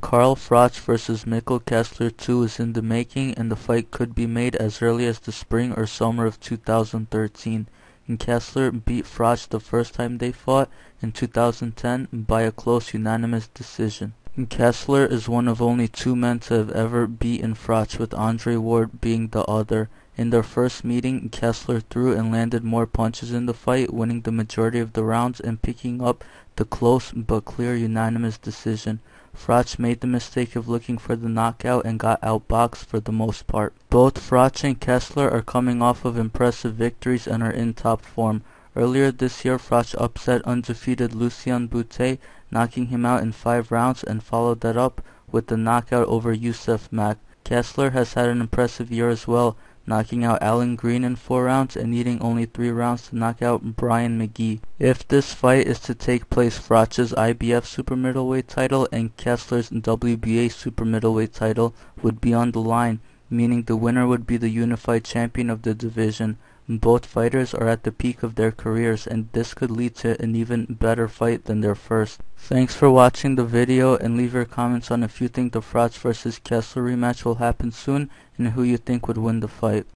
Carl Froch vs Mikkel Kessler 2 is in the making and the fight could be made as early as the spring or summer of 2013. And Kessler beat Froch the first time they fought in 2010 by a close unanimous decision. And Kessler is one of only two men to have ever beaten Froch with Andre Ward being the other. In their first meeting, Kessler threw and landed more punches in the fight, winning the majority of the rounds and picking up the close but clear unanimous decision. Froch made the mistake of looking for the knockout and got outboxed for the most part. Both Froch and Kessler are coming off of impressive victories and are in top form. Earlier this year, Froch upset undefeated Lucian Bute, knocking him out in five rounds and followed that up with the knockout over Yusaf Mack. Kessler has had an impressive year as well, knocking out Allan Green in four rounds and needing only three rounds to knock out Brian Magee. If this fight is to take place, Froch's IBF super middleweight title and Kessler's WBA super middleweight title would be on the line, meaning the winner would be the unified champion of the division. Both fighters are at the peak of their careers and this could lead to an even better fight than their first. Thanks for watching the video and leave your comments on if you think the Froch vs Kessler rematch will happen soon and who you think would win the fight.